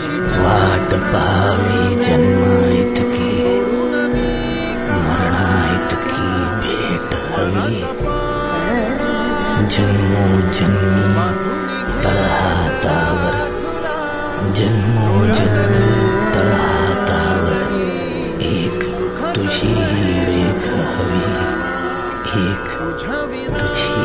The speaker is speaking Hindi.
वाट पावी जन्माइत की जन्माइतकी मरणाइतकी भेट हवी जन्मो जन्मी तड़हा तावर जन्मोजन्मी तळहातावर तड़हा तावर एक तुझी रेख हवी एक तुझी